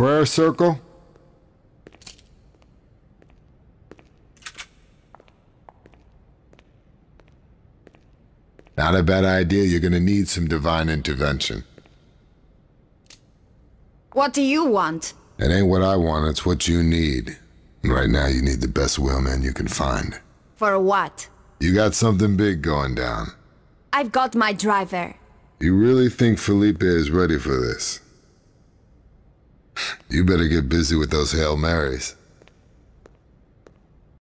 prayer circle? Not a bad idea. You're gonna need some divine intervention. What do you want? It ain't what I want, it's what you need. And right now, you need the best wheelman you can find. For what? You got something big going down. I've got my driver. You really think Felipe is ready for this? You better get busy with those Hail Marys.